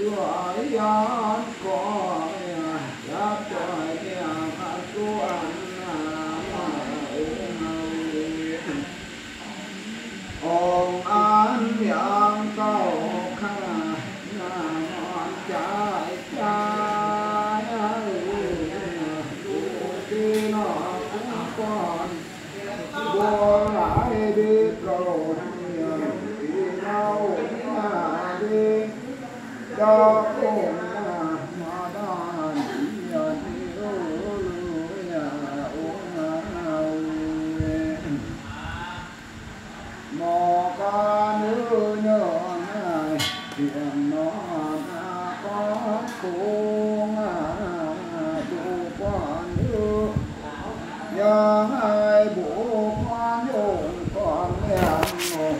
tuổi gió có giáp trời kia phát tu ăn ôm an yang cầu kha nam on trái trái tu chi nó cũng còn vô lại đi cầu đi đâu mà đi cho cùng mà đàn nhờ đi mò ca nữ nhờ ngài chuyện nó đã có cung đủ quan nữ nhờ ngài bộ quan dụng còn liền ngồi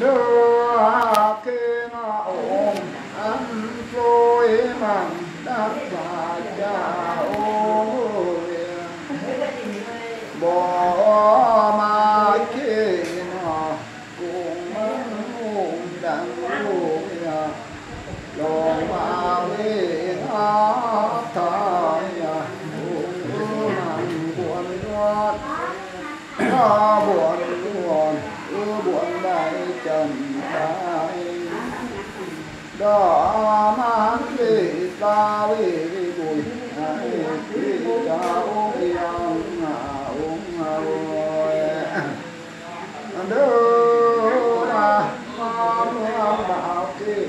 đưa khi nó ôm ăn trôi mặn đắc bà cha ôi bỏ mà khi nó cùng ôm đắng ôi lòng mà vì nó thời mặn buồn gót Ờ, nó buồn buồn ư buồn đại trần đại đó mang đi ta vì vì hãy ai vì cha ôi uống ông đưa ra con bảo kỳ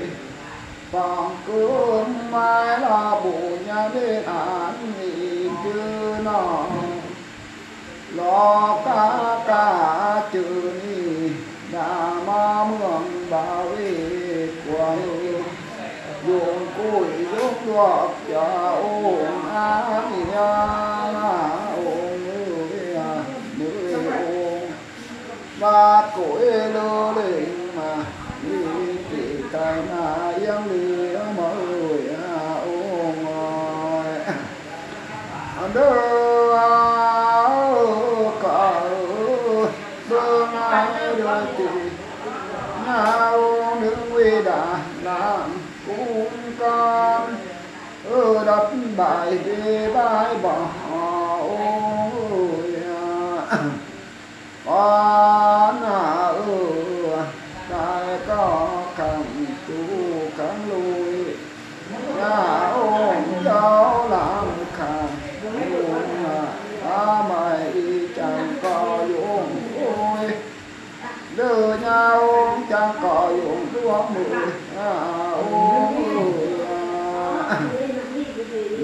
bằng cơm mai là bù nhà đến án nghị chưa nó lo cả cả chữ ni đà ma mường bảo vệ của dùng cùi giúp đọt cho ôm á án ya ôm người nữ ôm ba cõi lơ linh mà đi chỉ tài na yang li mơ ôm đưa nào nữ quy đã làm cũng con ở đập bài về bài bỏ ôi à. con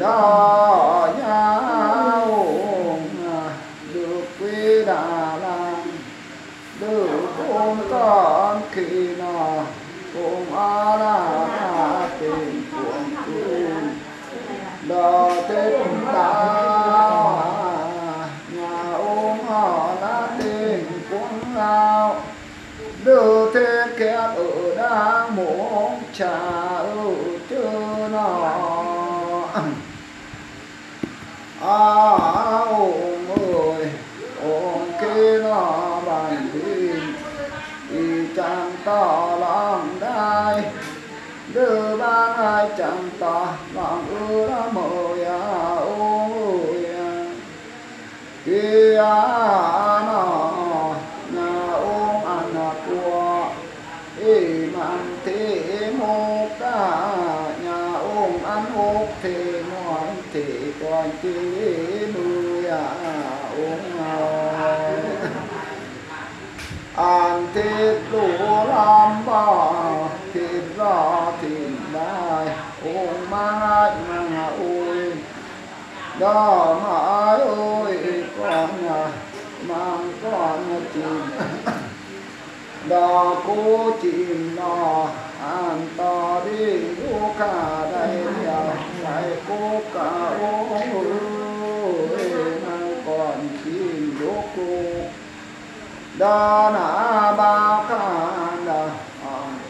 đó nhau. Được quy đà là được ôm con khi nào cùng a la tình cuồng cuồng đó tết ta nhà ôm họ đã tình cuồng lao đưa thế kẹt ở đang muốn trà ở chơ nó à ôm ơi ôm kia nó bàn tin thì chẳng tỏ lòng đai đưa ba ai chẳng tỏ, lòng ư đã mờ ya ôi kia nó nhà ôm ăn của ý mang thế một ta nhà ôm ăn ốp thì ngoan thì còn chỉ nuôi à ôm ơi an thịt lũ làm bò thịt rò thịt đai ôm mang ai mang ôi. Đó mà ơi con mang con chim đó cô chim nó an to đi đu cả đây nhà lại cô cả ôi mang con chim đa na ba kha đa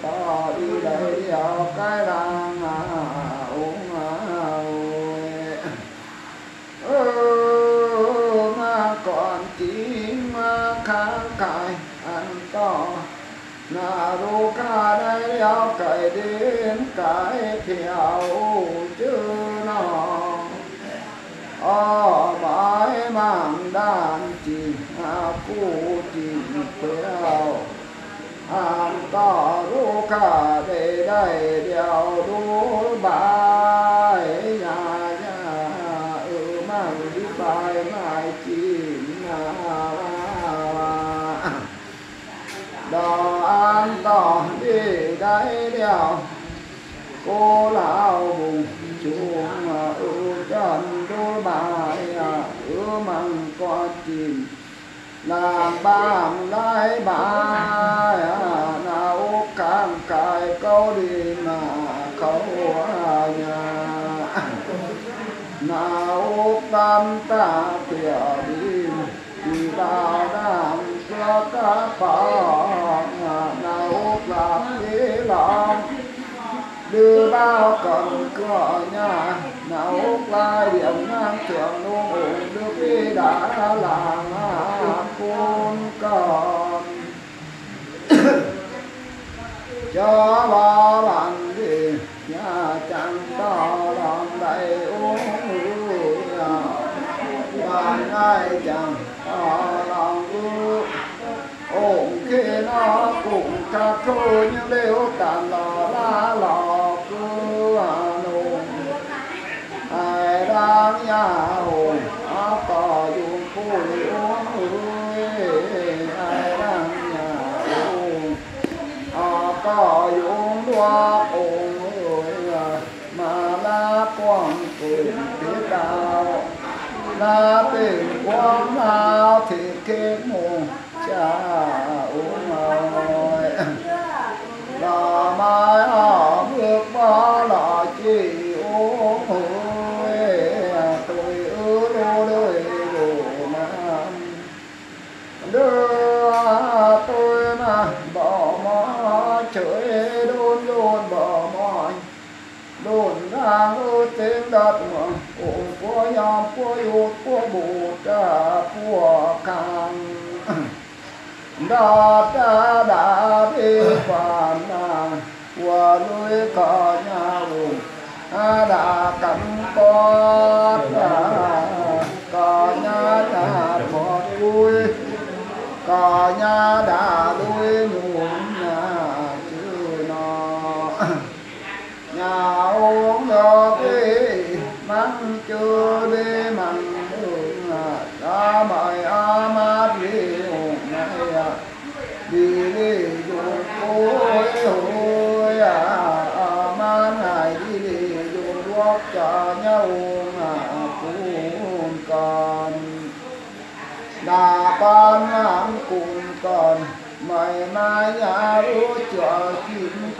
ta đi đây ở cái làng uống à ôi mà còn chim kháng cài ăn to na ru ca đây đeo cải đến cái theo cụ chỉ theo hàng tỏ ru cả để đây đeo đu bài nhà nhà ừ mang đi bài mai chim nào đò an tỏ đi đây đeo cô lão bùng chuông ưu chân đôi bài ưu măng con chim làm bàm lai na u cam cài câu đi mà câu nhà. Nào tam ta tiểu đi đi vào nam cho các na u làm đi lòng đưa bao cầm cửa nhà, nấu lai điểm ngang thượng luôn ổn được đi đã làm con còn. Cho ba bạn đi, nhà chẳng to lòng đầy uống rượu. Bạn ai chẳng to lòng uống. Ổn khi nó cũng thật thôi, nhưng nếu tàn lò la lò cứ nôn ai đang nhà hồn á có dùng phủi uống ơi ai đang nhà hồn á có dùng đoa ổn ơi mà la quang cùng thế đạo na tình quang na thì kê mùng cha uống ơi là mai họ bước ba là chỉ uống ơi tôi ư đô đời đồ nam đưa à, tôi mà bỏ mỏ chơi đôn đôn bỏ mỏi. Đồn đang ư tiếng yam của yốt của bù cha của càng đa đa đa đi quan na qua nuôi cỏ nhà vùng a cắm con đà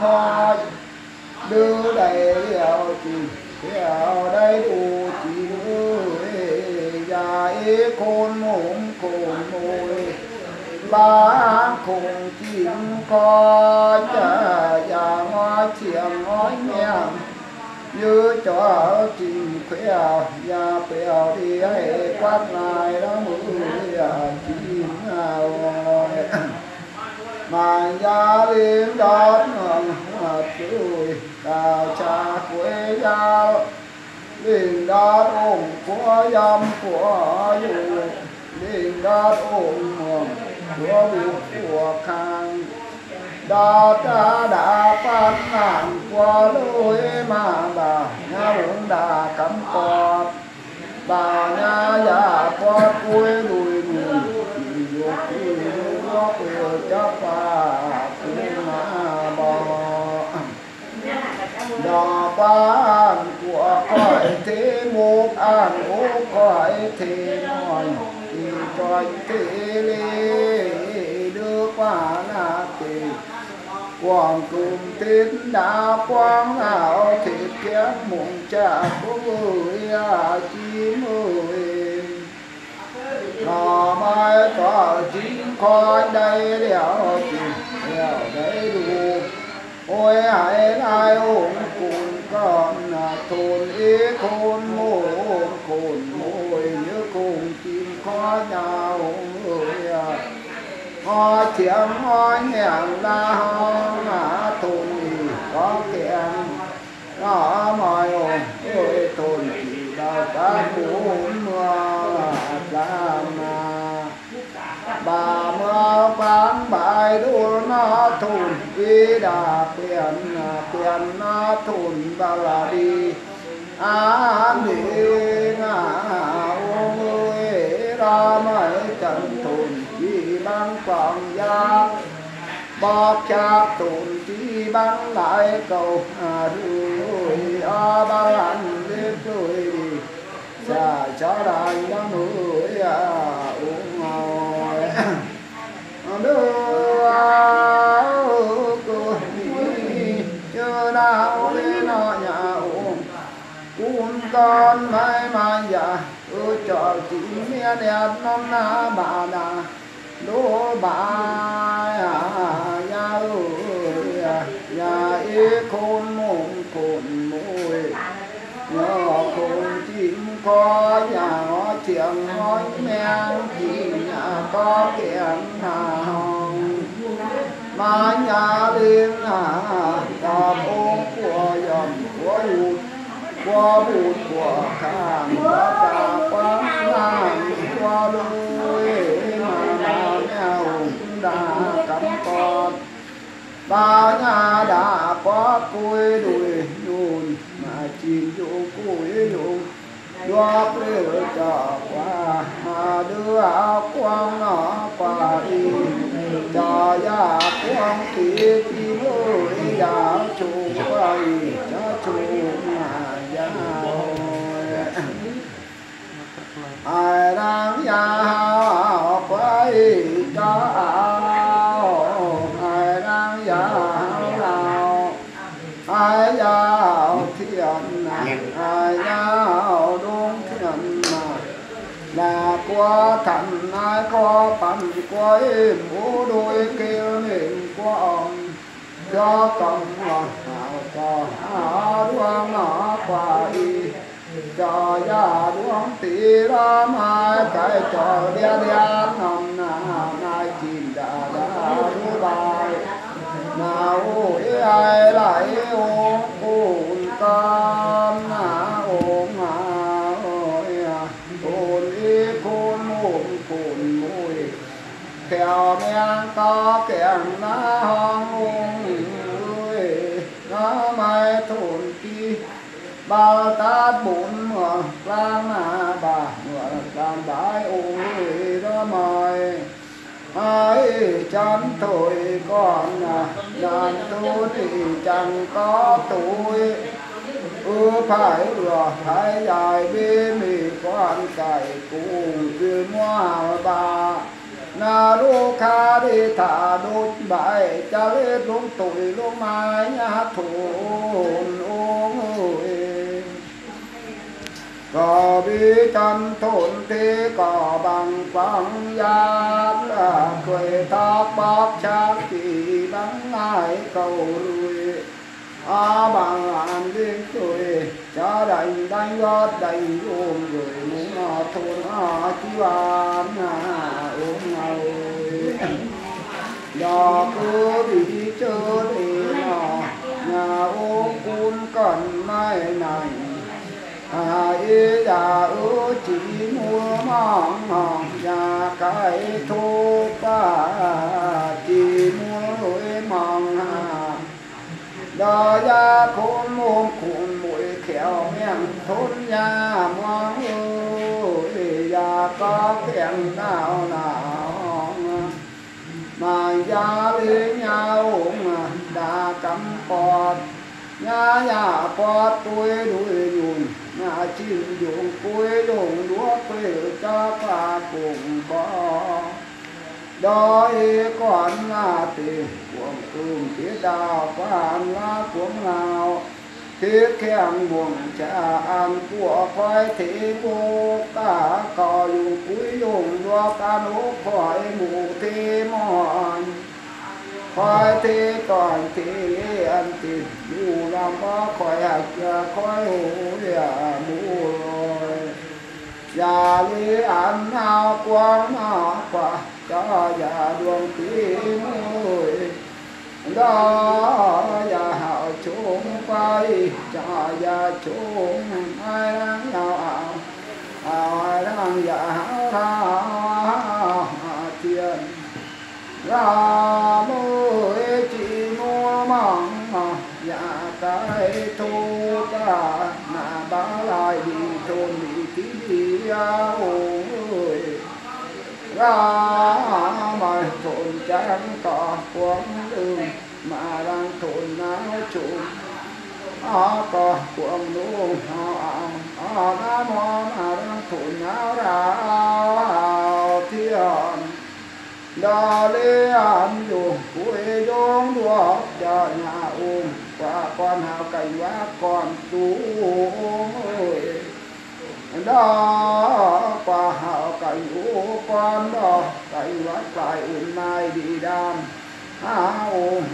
chim đưa đầy liệu chỉ theo đây đủ chỉ ơi dài khôn mồm khôn môi ba cùng chim có chả già hoa chiềng ngó nhàng. Như cho chim khỏe ya bèo đi hay quát lại đó mũi chim nào mà gia lên đó ngọn đà cha quê gia liền đa ôm của dâm của dù liền đa ôm mồm của buộc của khang. Đa ta đã phát ngàn qua lối mà bà nhà uống đà cắm cọt bà nhà già dạ qua cuối đùi đùi chỉ vô cuối có quê chấp bà cũng mà bò đò ban của cõi thế, một an ô cõi thế nói thì cõi thế lê, đưa qua là tề quang cùng tiến đã quang hảo thế kiếp mộng cha của người à chim ơi nó mai có chính khói đây đèo chim đèo đây đủ. Ôi, hãy lai ủng con thôn ế thôn mô khôn môi như cùng chim có nhau ơi ho chiếm ho nhàng la ho ngã thôn thì có kẹn nó mọi ồn ôi thôn thì đào ta bốn bán bài đua nó thùn vì đã quyền quyền nó thùn và là đi an đi ra chỉ bằng quảng gia. Bọc cha thùn chỉ bằng lại cầu. À đuôi a ba ăn lên đuôi đi dạ, xa cho đại à, uống ngồi. Đưa con mai mai dạ ư cho chị mía đẹp năm na bà đà đô bà ya ya ơi ya y khôn mồm khôn môi nhớ khôn chim có nhà nó hói nói men chỉ nhà có kiện nào ma nhà liên à đạp ôm của dòng của hụt qua bụt của khang và cả quán nàng qua lối mà mà mèo đã cắm con. Ba nhà đã có cùi đùi nhùn mà chỉ dụ cùi nhùn do lửa trở qua mà đưa áo quang nó qua đi cho ya quang tí tí lối ya chu ai ya chu ma ya ai đang ya quai quay ai đang ya lao ai ya hao thiện ai ya đông đúng thiện là qua thành ai có bằng quay mũ đôi kêu niệm qua ông cho công hòa hảo cho hạ đoan nó qua đi. Cho gia đoan tỷ ra mai cái cho đia đia nằm nà nai chìm đã đã đu bài. Nào ôi ai ba tát bốn ngọn lan na bà ngọn làm đại ôi đó mời ai chán thôi con à đàn tu thì chẳng có tuổi. Ư phải lừa phải dài bê mì con cải cùng từ mua bà. Na lu kha đi thả đốt bài cha lê đúng tuổi lúc mai nhà thôn có bi chân thôn thế có bằng quang giác là quê thác bác chác chỉ bằng ai cầu rùi a bằng an đi tuổi cha đành đánh gót đành ôm người muốn nó thôn nó chi van ôm ngầu do cứ bị chớ đi nó nhà ôm cún cần mai này à ý đã ư chỉ mua mong hồng nhà cái thu ba chỉ mua lối mong hà đó ra khôn mồm khôn mũi khéo miệng thôn nhà mong ơi nhà có kẹn nào nào mà gia lý nhau đã cắm bọt nhà nhà bọt tuổi đuôi nhùn nhà chim dùng cuối dùng đúa quê cha cả cùng có đó còn là tiền cuồng cường thiết đào quan là cuồng nào thiết kèm buồn cha ăn của khoai thế vô cả cò dùng cuối dùng do ta nốt khỏi mù thế mòn khỏi thế còn thế ăn thịt, dù làm bao khỏi hạt à, khỏi hủ ya mù rồi. Già lý ăn nào quang nào quả cho già đường tí ơi đó già hảo chúng quay cho già chúng ai đang nhau ảo. Ai đang già hảo ra tiền ra mô chỉ mua mong dạ cái thu ta nà bá lại đi thôn đi tí đi ôi ra mà thôn trắng có quang đường mà đang thôn nào chung à có quang đường à à nam mô mà đang thôn nào ra thiên đà lê ăn dùng cuối dông đua cho nhà qua con hào cảnh quá con chú đó, qua hào cảnh u con đó, cảnh quá phải ôm mai đi đam. Hào ôm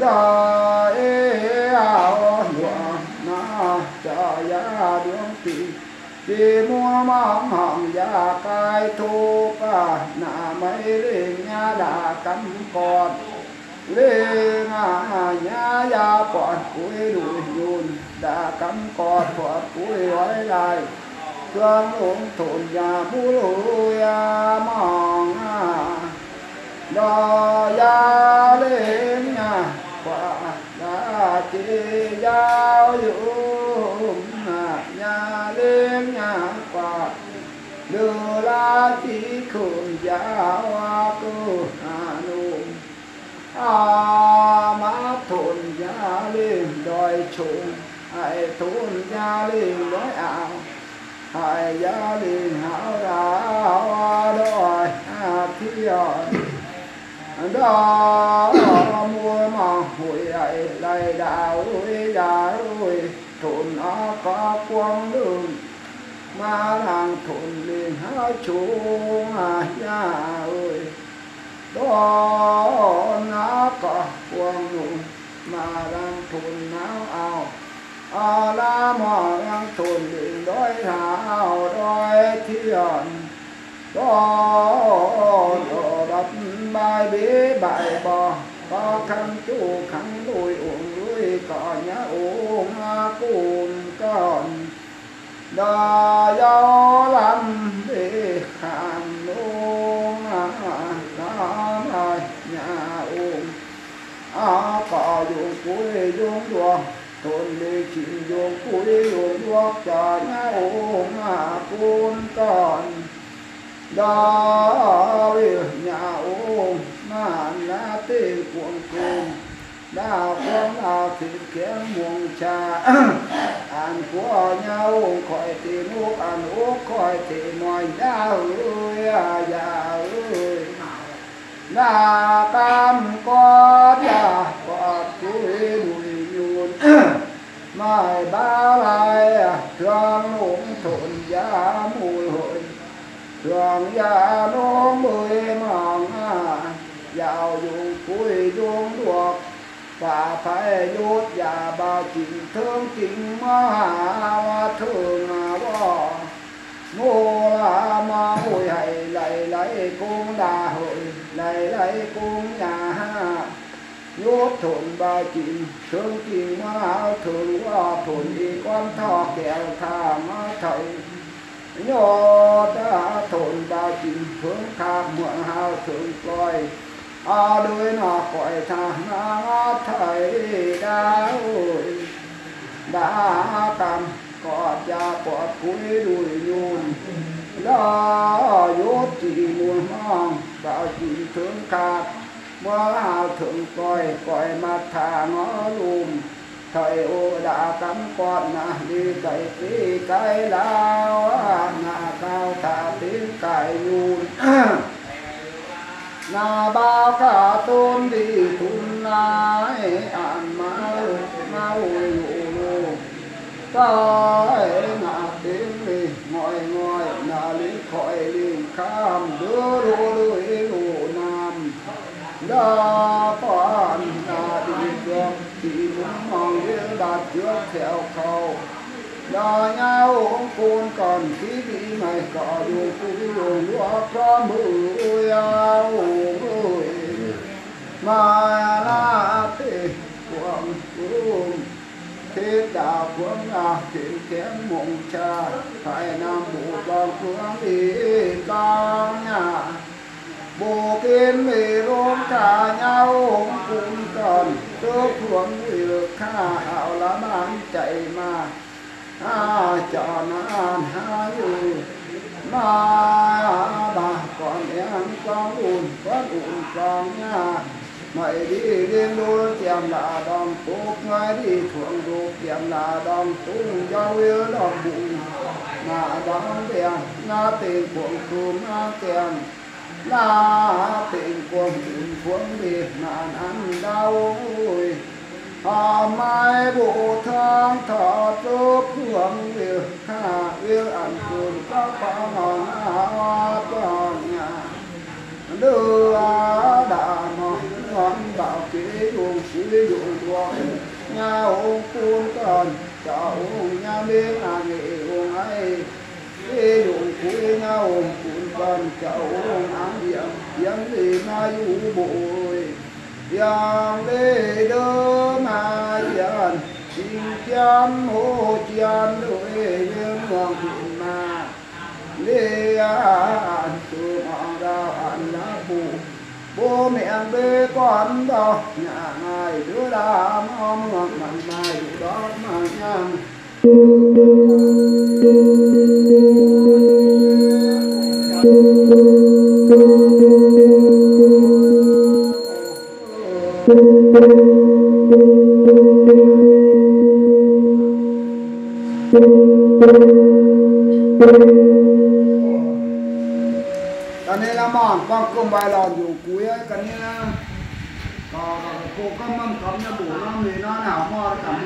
đó, ê áo nhọ na cho ra đường tìm đi mua mong hồng gia cai, thu, ca nà mấy liền nhà đã cắm, con lên à nhà ya còn cuối đuổi nhun đã cắm con thoát cuối hỏi lại thương uống thôn nhà bù ya mong à đó ya lên nhà quả đã chỉ giao dụng nhà lên nhà quả đưa la chỉ khôn giáo hoa à má thôn gia lên đòi trùng ai thôn gia lên đói ảo hai gia lên hảo ra đòi à thiên đó mua mà hội lại lại đạo hủy đã hủy thôn nó có quang đường mà làng thôn liền há chú à ya ơi đó nó cả quang đường mà đang thôn não ao à la mà đang thôn liền đói thảo đói thiền, đó đập bài bế bài bò có khăn chú khăn đuôi uống đuôi cỏ nhá uống cùn con đà gió lắm để khăn uống đó này nhà uống à có dùng cuối dùng đùa thôn đi chìm dùng cuối dùng đùa cho nhá uống côn con đó nhà ôm mà lá tê cuộn cùng đào con đào thịt kém muồng trà ăn của nhau khỏi thì nuốt ăn uống khỏi thì ngoài đá ơi à già ơi là cam con già có tuổi đùi nhùn mai ba lại trường ủng thôn gia mùi hội. Trường gia nó mười mong à giàu dùng cuối dùng được và phải dốt và ba chính thương chính mà thường à bỏ ngô là mà hồi hay lấy lấy cung đà hội lấy lấy cung nhà nhốt ba chính thương chính ma thường qua thuần y quan thọ kẹo thà ma thầy. Nhô đã thôn ba chim hướng khác mượn hào thượng coi, a đuôi nó khỏi thà ma thầy đã ôi. Đã cầm có cha có cuối đuôi nhôn đó dốt chỉ muôn mong bảo chỉ thương khác mưa hào thượng coi coi mặt thả ngó lùm. Thời ô đã cắm con nà đi cậy tí cái lao nà cao thả tiếng cài nhùn nà bao cả tôn đi thun nai ăn mau mau lù cái nà tiếng đi, ngồi ngồi nà lý khỏi liền kham đưa lù đã phán na đi đường chỉ muốn mong yên đạt trước theo cầu là nhau ông côn còn khí bị mày cỏ dù cứ dùng lúa cho mưa ao mưa mà la thế quang cung thế đạo phương à thiên kém mộng cha phải nam bộ con phương đi cao nhà bộ kiến mì rôm cả nhau cũng còn tước thuận được khá ảo là bán chạy mà à chọn an ha mà bà còn em con ùn con ùn con nhà mày đi liên luôn tiệm là đòn tốt ngay đi thuận đồ tiệm là đòn tung giao yêu đòn bụng mà đón đèn nga tiền cuộn cùm nga kèm na tình cuộn tình cuộn biệt nạn ăn đau. Ôi hà mai bộ thang thọ tốt hưởng việc hà yêu ăn cùng các phá ngọn hoa toàn nhà. Đưa đà mong ngọn bảo kế dùng sử dụng quang nhà ông cuốn còn cháu nhà bên là nghệ ông ấy kế dụng cuối nhà ông cuốn còn cháu ông ăn điện điện gì mà dụ bội. Yang lê đơ mà dàn xin chăm hô chăm đôi viên hoàng thịnh mà. Lê an tu hoàng đạo an lá bố mẹ bê con đó, nhà ngài đứa đã mong ngọc mặn mai đó mà nhang. Cái này là mòn con cơm bài lòn dù cuối ấy. Cái này là có cô có mâm cắm nhà bố nó mình nó nào mò cảm